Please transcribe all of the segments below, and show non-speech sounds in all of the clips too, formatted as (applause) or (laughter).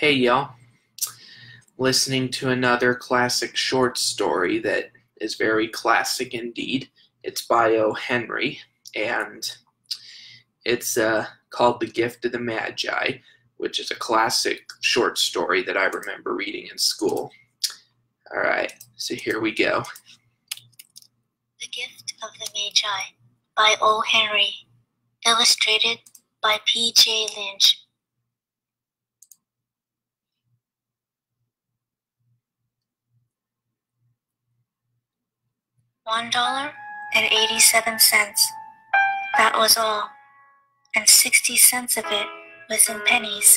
Hey y'all. Listening to another classic short story that is very classic indeed. It's by O. Henry and it's uh, called The Gift of the Magi, which is a classic short story that I remember reading in school. All right, so here we go. The Gift of the Magi by O. Henry, illustrated by P. J. Lynch. One dollar and eighty-seven cents. That was all, and sixty cents of it was in pennies.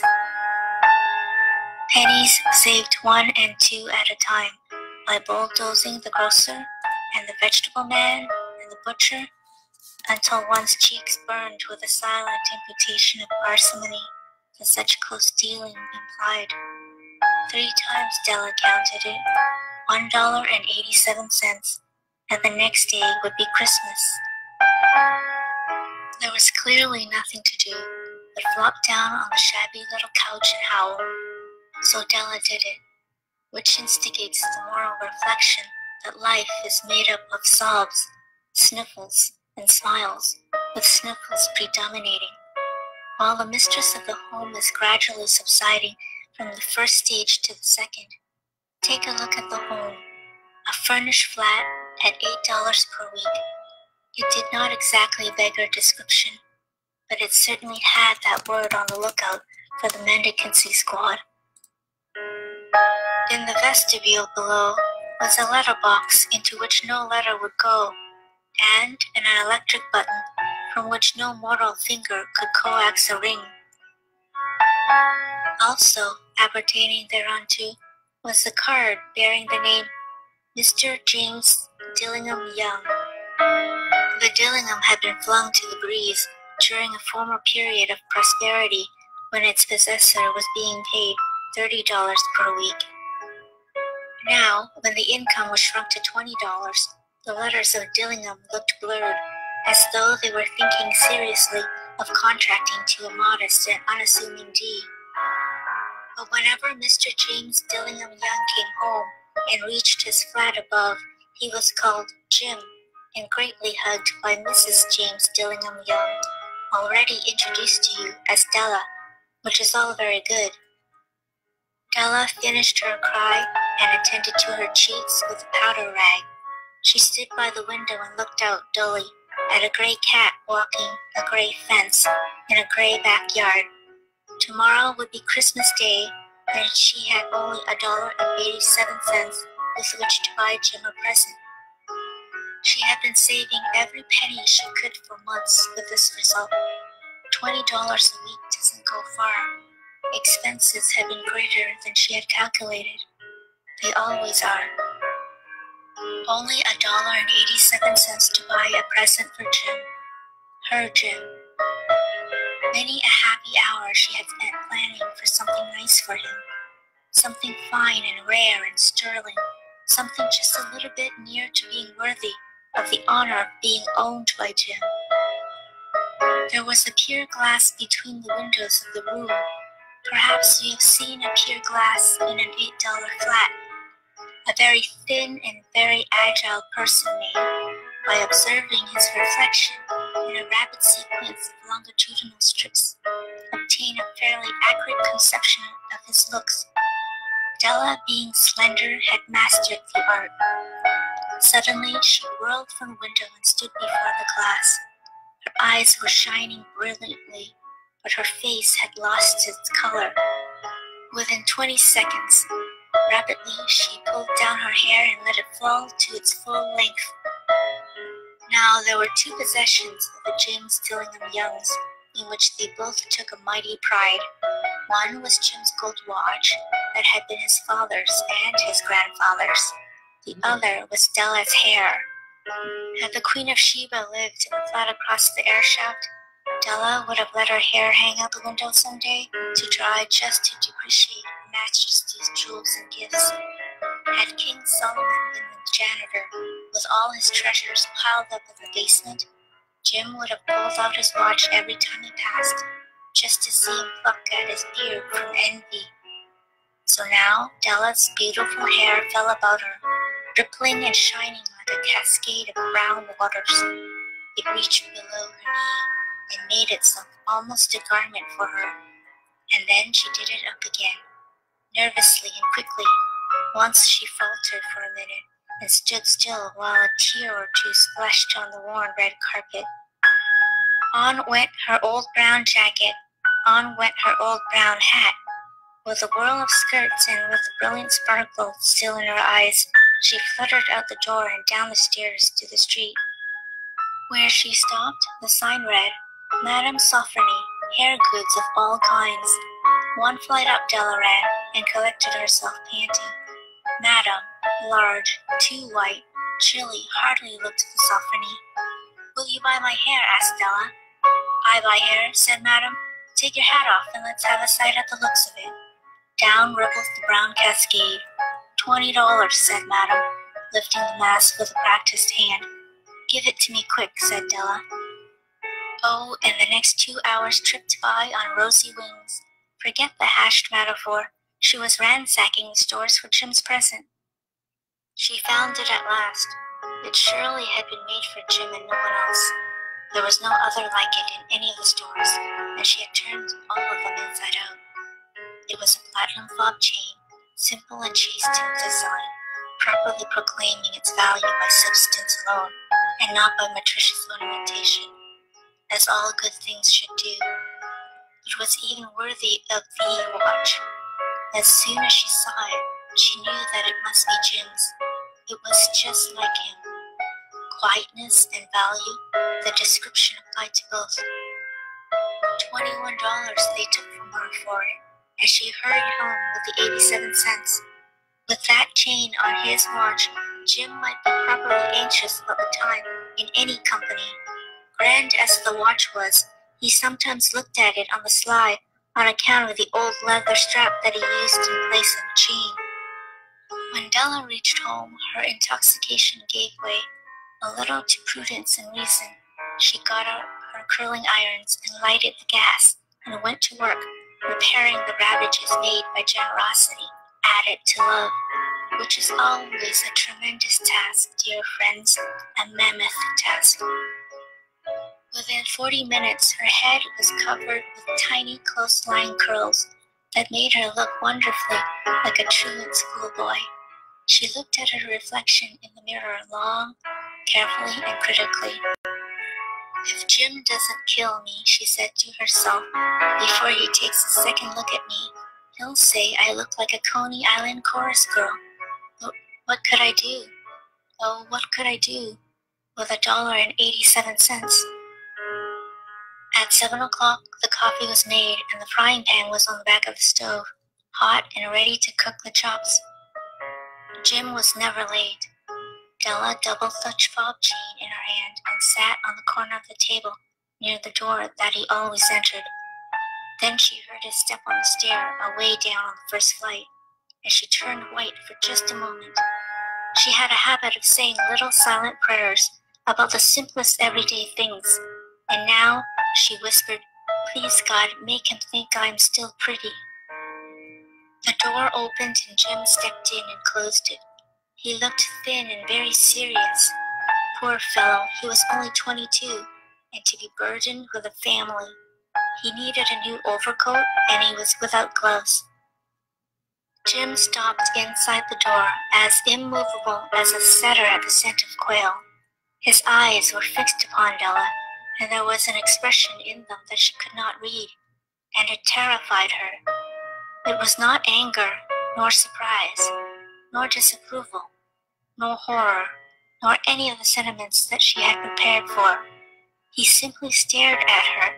Pennies saved one and two at a time by bulldozing the grocer and the vegetable man and the butcher until one's cheeks burned with a silent imputation of parsimony that such close dealing implied. Three times Della counted it, one dollar and eighty-seven cents, the next day would be Christmas. There was clearly nothing to do but flop down on the shabby little couch and howl. So Della did it, which instigates the moral reflection that life is made up of sobs, sniffles, and smiles, with sniffles predominating. While the mistress of the home is gradually subsiding from the first stage to the second, take a look at the home, a furnished flat at $8 per week. It did not exactly beggar description, but it certainly had that word on the lookout for the mendicancy squad. In the vestibule below was a letter box into which no letter would go, and an electric button from which no mortal finger could coax a ring. Also, appertaining thereunto was a card bearing the name Mr. James Dillingham Young. The Dillingham had been flung to the breeze during a former period of prosperity when its possessor was being paid $30 per week. Now, when the income was shrunk to $20, the letters of Dillingham looked blurred, as though they were thinking seriously of contracting to a modest and unassuming D. But whenever Mr. James Dillingham Young came home and reached his flat above, he was called Jim and greatly hugged by Mrs. James Dillingham Young, already introduced to you as Della, which is all very good. Della finished her cry and attended to her cheeks with a powder rag. She stood by the window and looked out dully at a gray cat walking a gray fence in a gray backyard. Tomorrow would be Christmas Day, and she had only a dollar and eighty-seven cents with which to buy Jim a present. She had been saving every penny she could for months with this result. Twenty dollars a week doesn't go far. Expenses had been greater than she had calculated. They always are. Only a dollar and eighty-seven cents to buy a present for Jim. Her Jim. Many a happy hour she had spent planning for something nice for him. Something fine and rare and sterling. Something just a little bit near to being worthy of the honor of being owned by Jim. There was a pier glass between the windows of the room. Perhaps you have seen a pier glass in an eight dollar flat. A very thin and very agile person may, by observing his reflection in a rapid sequence of longitudinal strips, obtain a fairly accurate conception of his looks. Della, being slender, had mastered the art. Suddenly, she whirled from the window and stood before the glass. Her eyes were shining brilliantly, but her face had lost its color. Within 20 seconds, rapidly, she pulled down her hair and let it fall to its full length. Now, there were two possessions of the James Dillingham Youngs in which they both took a mighty pride. One was Jim's gold watch that had been his father's and his grandfather's. The other was Della's hair. Had the Queen of Sheba lived in the flat across the air shaft, Della would have let her hair hang out the window some day to dry just to depreciate Her Majesty's jewels and gifts. Had King Solomon been the janitor, with all his treasures piled up in the basement, Jim would have pulled out his watch every time he passed, just to see him pluck at his beard from envy. So now Della's beautiful hair fell about her, rippling and shining like a cascade of brown waters. It reached below her knee and made itself almost a garment for her. And then she did it up again, nervously and quickly. Once she faltered for a minute and stood still while a tear or two splashed on the worn red carpet. On went her old brown jacket, on went her old brown hat. With a whirl of skirts and with a brilliant sparkle still in her eyes, she fluttered out the door and down the stairs to the street. Where she stopped, the sign read, Madame Sofronie, hair goods of all kinds. One flight up Della ran and collected herself, panting. Madame, large, too white, chilly, hardly looked at Sofronie. Will you buy my hair? asked Della. I buy hair, said Madame. Take your hat off and let's have a sight at the looks of it. Down ripples the brown cascade. Twenty dollars, said Madame, lifting the mask with a practiced hand. Give it to me quick, said Della. Oh, and the next two hours tripped by on rosy wings. Forget the hashed metaphor. She was ransacking the stores for Jim's present. She found it at last. It surely had been made for Jim and no one else. There was no other like it in any of the stores, and she had turned all of them inside out. It was a platinum fob chain, simple and chaste in design, properly proclaiming its value by substance alone, and not by meretricious ornamentation, as all good things should do. It was even worthy of the watch. As soon as she saw it, she knew that it must be Jim's. It was just like him. Quietness and value, the description applied to both. Twenty-one dollars they took from her for it, as she hurried home with the eighty-seven cents. With that chain on his watch, Jim might be properly anxious about the time in any company. Grand as the watch was, he sometimes looked at it on the sly on account of the old leather strap that he used in place of the chain. When Della reached home, her intoxication gave way a little to prudence and reason. She got out her curling irons and lighted the gas and went to work, repairing the ravages made by generosity added to love, which is always a tremendous task, dear friends, a mammoth task. Within 40 minutes, her head was covered with tiny, close lying curls that made her look wonderfully like a truant schoolboy. She looked at her reflection in the mirror long, carefully, and critically. If Jim doesn't kill me, she said to herself, before he takes a second look at me, he'll say I look like a Coney Island chorus girl. What could I do? Oh, what could I do with a dollar and eighty-seven cents? At seven o'clock, the coffee was made and the frying pan was on the back of the stove, hot and ready to cook the chops. Jim was never late. Della doubled the fob chain in her hand and sat on the corner of the table near the door that he always entered. Then she heard his step on the stair away down on the first flight, and she turned white for just a moment. She had a habit of saying little silent prayers about the simplest everyday things, and now she whispered, Please, God, make him think I'm still pretty. The door opened and Jim stepped in and closed it. He looked thin and very serious. Poor fellow, he was only 22, and to be burdened with a family. He needed a new overcoat, and he was without gloves. Jim stopped inside the door, as immovable as a setter at the scent of quail. His eyes were fixed upon Della, and there was an expression in them that she could not read, and it terrified her. It was not anger, nor surprise, nor disapproval, nor horror, nor any of the sentiments that she had prepared for. He simply stared at her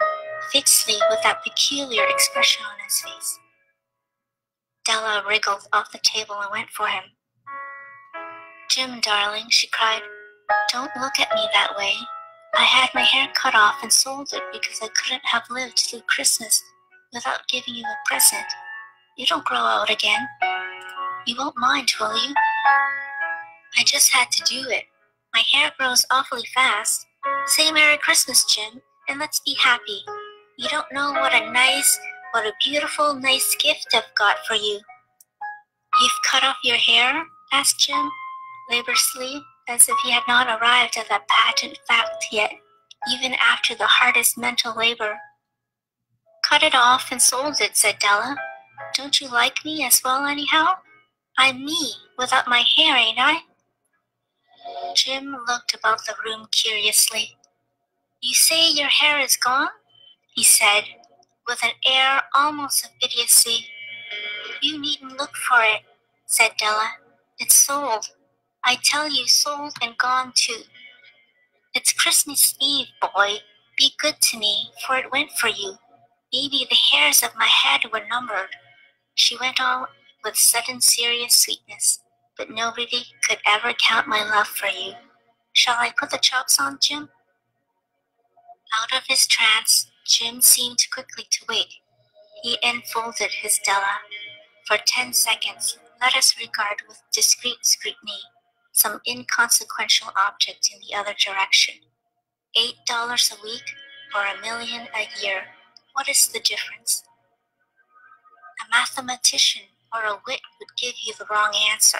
fixedly with that peculiar expression on his face. Della wriggled off the table and went for him. Jim, darling, she cried, don't look at me that way. I had my hair cut off and sold it because I couldn't have lived through Christmas without giving you a present. You don't grow out again. You won't mind, will you? I just had to do it. My hair grows awfully fast. Say Merry Christmas, Jim, and let's be happy. You don't know what a nice, what a beautiful, nice gift I've got for you. You've cut off your hair? asked Jim, laboriously, as if he had not arrived at that patent fact yet, even after the hardest mental labor. Cut it off and sold it, said Della. Don't you like me as well, anyhow? I'm me, without my hair, ain't I? Jim looked about the room curiously. You say your hair is gone? he said, with an air almost of idiocy. You needn't look for it, said Della. It's sold. I tell you, sold and gone too. It's Christmas Eve, boy. Be good to me, for it went for you. Maybe the hairs of my head were numbered. She went on with sudden serious sweetness, but nobody could ever count my love for you. Shall I put the chops on, Jim? Out of his trance, Jim seemed quickly to wake. He enfolded his Della. For ten seconds, let us regard with discreet scrutiny some inconsequential object in the other direction. Eight dollars a week or a million a year, what is the difference? A mathematician or a wit would give you the wrong answer.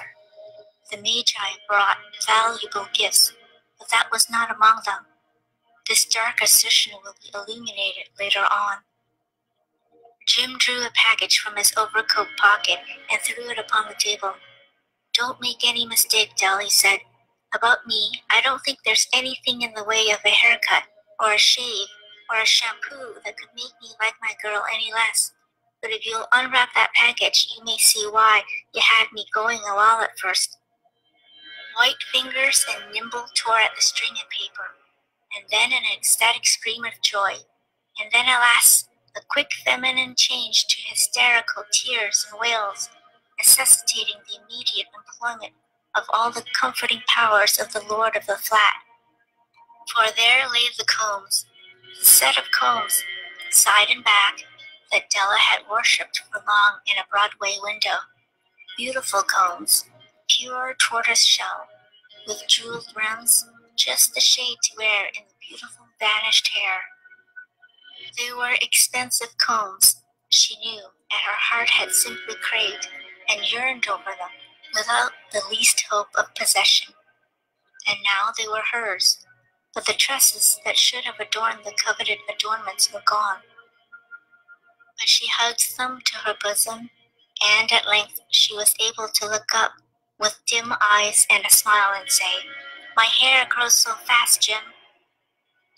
The Magi brought valuable gifts, but that was not among them. This dark assertion will be illuminated later on. Jim drew a package from his overcoat pocket and threw it upon the table. Don't make any mistake, Dell, he said. About me, I don't think there's anything in the way of a haircut, or a shave, or a shampoo that could make me like my girl any less. But if you'll unwrap that package, you may see why you had me going a while at first. White fingers and nimble tore at the string of paper, and then an ecstatic scream of joy, and then, alas, a quick feminine change to hysterical tears and wails, necessitating the immediate employment of all the comforting powers of the lord of the flat. For there lay the combs, the set of combs, side and back, that Della had worshipped for long in a Broadway window. Beautiful combs, pure tortoise shell, with jeweled rims, just the shade to wear in the beautiful vanished hair. They were expensive combs, she knew, and her heart had simply craved and yearned over them without the least hope of possession. And now they were hers, but the tresses that should have adorned the coveted adornments were gone. But she hugged them to her bosom, and at length she was able to look up with dim eyes and a smile and say, My hair grows so fast, Jim.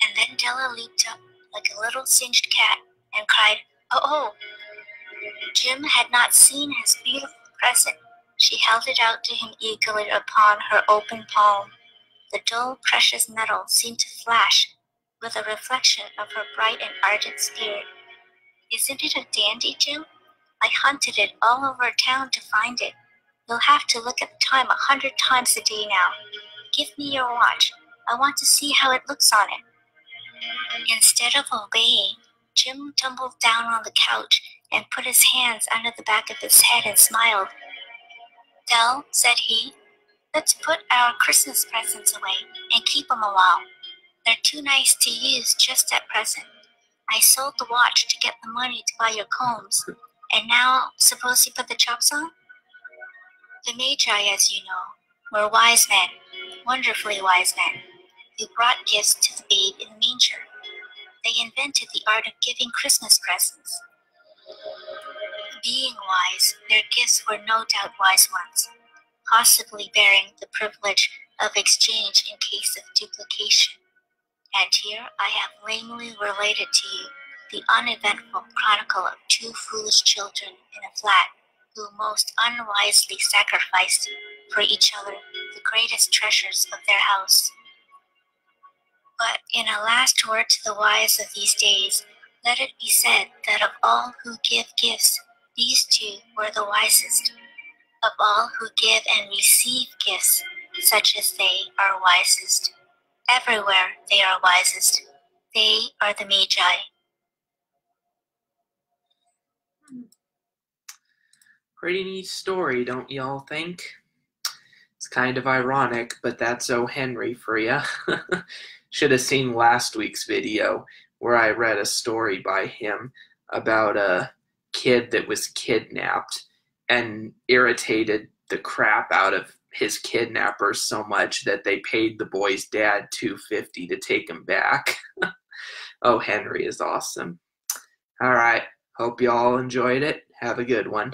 And then Della leaped up like a little singed cat and cried, Oh, oh! Jim had not seen his beautiful present. She held it out to him eagerly upon her open palm. The dull, precious metal seemed to flash with a reflection of her bright and ardent spirit. Isn't it a dandy, Jim? I hunted it all over town to find it. You'll have to look at the time a hundred times a day now. Give me your watch. I want to see how it looks on it. Instead of obeying, Jim tumbled down on the couch and put his hands under the back of his head and smiled. Dell, said he, let's put our Christmas presents away and keep 'em a while. They're too nice to use just at present. I sold the watch to get the money to buy your combs, and now suppose you put the chops on? The Magi, as you know, were wise men, wonderfully wise men who brought gifts to the babe in the manger. They invented the art of giving Christmas presents. Being wise, their gifts were no doubt wise ones, possibly bearing the privilege of exchange in case of duplication. And here I have lamely related to you the uneventful chronicle of two foolish children in a flat who most unwisely sacrificed for each other the greatest treasures of their house. But in a last word to the wise of these days, let it be said that of all who give gifts, these two were the wisest. Of all who give and receive gifts, such as they are wisest. Everywhere they are wisest. They are the Magi. Pretty neat story, don't y'all think? It's kind of ironic, but that's O. Henry for ya. (laughs) Should have seen last week's video where I read a story by him about a kid that was kidnapped and irritated the crap out of his kidnappers so much that they paid the boy's dad 250 to take him back. (laughs) oh, Henry is awesome. All right. Hope you all enjoyed it. Have a good one.